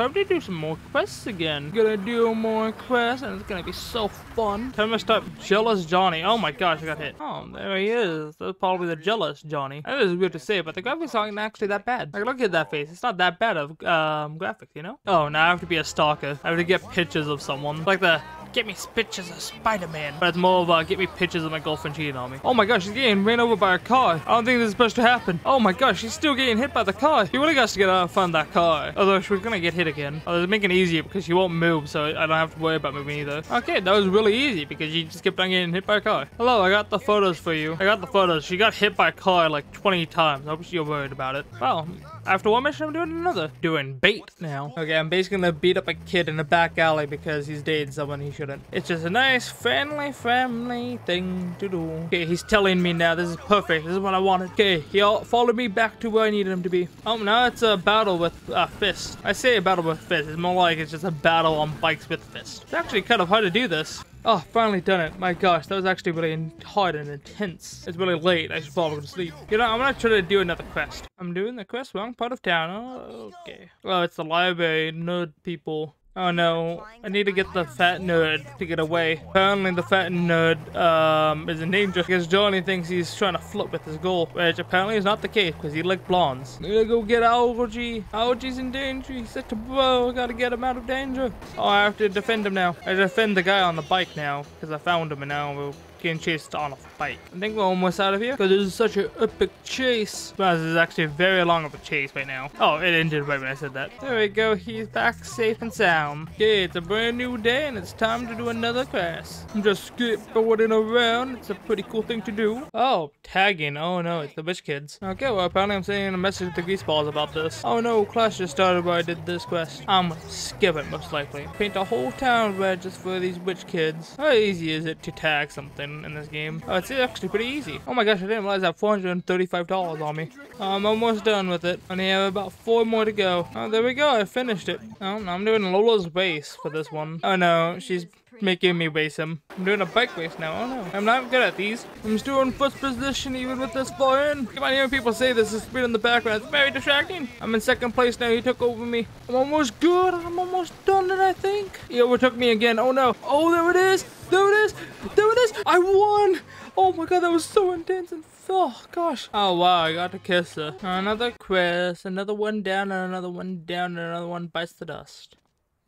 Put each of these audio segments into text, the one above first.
Time to do some more quests again. Gonna do more quests and it's gonna be so fun. Time to start Jealous Johnny. Oh my gosh, I got hit. Oh, there he is. That's probably the Jealous Johnny. That is weird to say, but the graphics aren't actually that bad. Like, look at that face. It's not that bad of um, graphics, you know? Oh, now I have to be a stalker. I have to get pictures of someone. Like the Get me pictures of Spider-Man. But it's more of uh, get me pictures of my girlfriend cheating on me. Oh my gosh, she's getting ran over by a car. I don't think this is supposed to happen. Oh my gosh, she's still getting hit by the car. He really got to get out of fun that car. Although she's gonna get hit again. Oh, they're making it easier because she won't move, so I don't have to worry about moving either. Okay, that was really easy because she just kept on getting hit by a car. Hello, I got the photos for you. I got the photos. She got hit by a car like 20 times. I hope you're worried about it. Well, after one mission, I'm doing another. Doing bait now. Okay, I'm basically gonna beat up a kid in a back alley because he's dating someone he shouldn't. It's just a nice, friendly, family thing to do. Okay, he's telling me now. This is perfect. This is what I wanted. Okay, he followed me back to where I needed him to be. Oh, now it's a battle with uh, Fist. I say a battle with Fist. It's more like it's just a battle on bikes with Fist. It's actually kind of hard to do this. Oh, finally done it. My gosh, that was actually really hard and intense. It's really late. I should probably go to sleep. You know, I'm gonna try to do another quest. I'm doing the quest wrong part of town. Oh, okay. Oh, it's the library. Nerd people. Oh no, I need to get the fat nerd to get away. Apparently the fat nerd um, is in danger because Johnny thinks he's trying to flirt with his girl, which apparently is not the case because he likes blondes. I gotta go get Algie. Algie's in danger. He's such a bro. I gotta get him out of danger. Oh, I have to defend him now. I defend the guy on the bike now because I found him and now getting chased on a bike. I think we're almost out of here because this is such an epic chase. Well, this is actually very long of a chase right now. Oh, it ended right when I said that. There we go. He's back safe and sound. Okay, it's a brand new day and it's time to do another class. I'm just skateboarding around. It's a pretty cool thing to do. Oh, tagging. Oh no, it's the witch kids. Okay, well apparently I'm sending a message to the Greaseballs about this. Oh no, class just started where I did this quest. I'm gonna skip it most likely. Paint a whole town red just for these witch kids. How easy is it to tag something? In this game. Oh, it's actually pretty easy. Oh my gosh, I didn't realize I have $435 on me. Um, I'm almost done with it. I only have about four more to go. Oh, there we go. I finished it. Oh, I'm doing Lola's Race for this one. Oh no, she's making me race him. I'm doing a bike race now. Oh no. I'm not good at these. I'm still in first position even with this in. Come on, hearing people say this is speed in the background. It's very distracting. I'm in second place now. He took over me. I'm almost good. I'm almost done it, I think. He overtook me again. Oh no. Oh, there it is. There it is. There it is. I won. Oh my god, that was so intense and oh gosh. Oh wow, I got to kiss her. Another quiz, another one down, and another one down, and another one bites the dust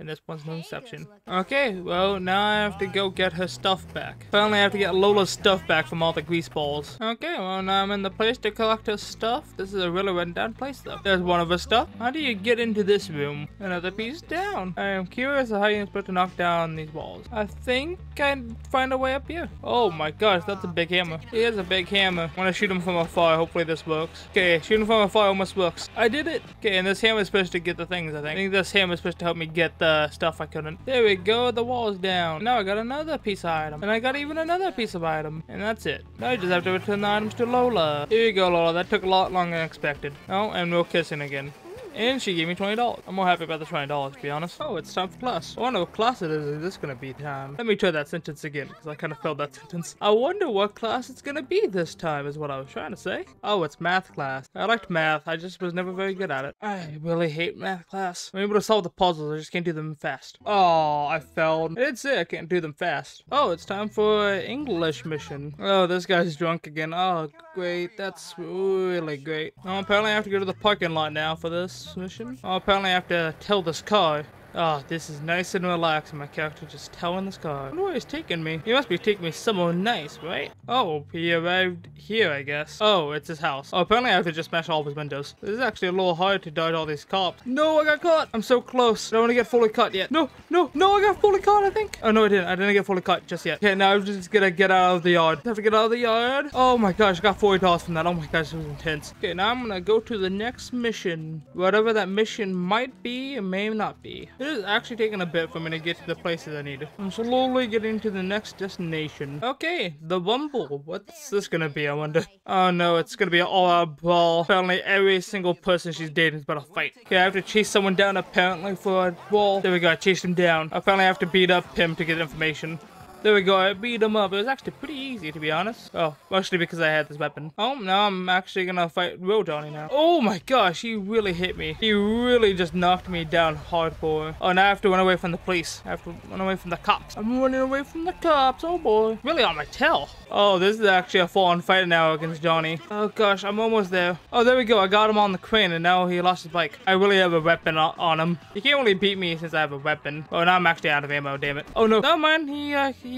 and this one's no exception. Okay, well, now I have to go get her stuff back. Finally, I have to get Lola's stuff back from all the grease balls. Okay, well, now I'm in the place to collect her stuff. This is a really run down place, though. There's one of her stuff. How do you get into this room? Another piece down. I am curious how you're supposed to knock down these walls. I think I find a way up here. Oh my gosh, that's a big hammer. He has a big hammer. I want to shoot him from afar. Hopefully this works. Okay, shooting from afar almost works. I did it. Okay, and this hammer is supposed to get the things, I think. I think this hammer is supposed to help me get the Uh, stuff I couldn't. There we go, the wall's down. Now I got another piece of item. And I got even another piece of item. And that's it. Now I just have to return the items to Lola. Here you go, Lola. That took a lot longer than expected. Oh, and we're kissing again. And she gave me $20. I'm more happy about the $20 to be honest. Oh, it's time for class. I wonder what class it is. Is this gonna be time? Let me try that sentence again, because I kind of failed that sentence. I wonder what class it's gonna be this time, is what I was trying to say. Oh, it's math class. I liked math. I just was never very good at it. I really hate math class. I'm able to solve the puzzles. I just can't do them fast. Oh, I failed. I did say I can't do them fast. Oh, it's time for English mission. Oh, this guy's drunk again. Oh, great. That's really great. Oh, apparently I have to go to the parking lot now for this mission? Oh, apparently I have to tell this car Oh, this is nice and relaxing. My character just telling this car. I wonder where he's taking me. He must be taking me somewhere nice, right? Oh, he arrived here, I guess. Oh, it's his house. Oh, apparently I have to just smash all of his windows. This is actually a little hard to dodge all these cops. No, I got caught. I'm so close. I don't want to get fully caught yet. No, no, no, I got fully caught, I think. Oh, no, I didn't. I didn't get fully caught just yet. Okay, now I'm just gonna get out of the yard. I have to get out of the yard. Oh my gosh, I got $40 from that. Oh my gosh, it was intense. Okay, now I'm gonna go to the next mission. Whatever that mission might be, it may not be. It is actually taking a bit for me to get to the places I need. I'm slowly getting to the next destination. Okay, the Rumble. What's this gonna be, I wonder? Oh no, it's gonna be all-out brawl. Apparently every single person she's dating is about to fight. Okay, I have to chase someone down apparently for a wall. There we go, I chased him down. I have to beat up him to get information. There we go. I beat him up. It was actually pretty easy, to be honest. Oh, mostly because I had this weapon. Oh, now I'm actually gonna fight real Johnny now. Oh my gosh, he really hit me. He really just knocked me down hardcore. Oh, now I have to run away from the police. I have to run away from the cops. I'm running away from the cops. Oh boy. Really on my tail. Oh, this is actually a full-on fight now against Johnny. Oh gosh, I'm almost there. Oh, there we go. I got him on the crane and now he lost his bike. I really have a weapon on him. He can't really beat me since I have a weapon. Oh, now I'm actually out of ammo, damn it. Oh no. No, man. He, uh, he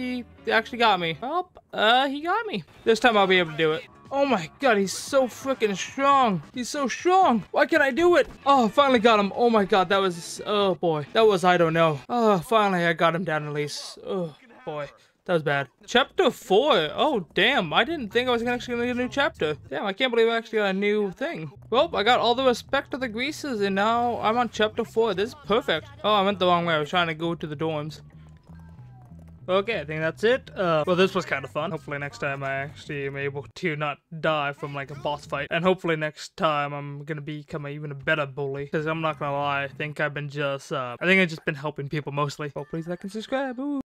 actually got me. Oh, uh, he got me. This time I'll be able to do it. Oh my god, he's so freaking strong. He's so strong. Why can't I do it? Oh, finally got him. Oh my god, that was, oh boy. That was, I don't know. Oh, finally I got him down at least. Oh boy. That was bad. Chapter 4. Oh, damn. I didn't think I was actually going to get a new chapter. Damn, I can't believe I actually got a new thing. Well, I got all the respect of the greases, and now I'm on chapter 4. This is perfect. Oh, I went the wrong way. I was trying to go to the dorms. Okay, I think that's it. Uh, well, this was kind of fun. Hopefully next time I actually am able to not die from like a boss fight. And hopefully next time I'm gonna become even a better bully. Because I'm not gonna lie, I think I've been just, uh, I think I've just been helping people mostly. Oh, please like and subscribe. Ooh.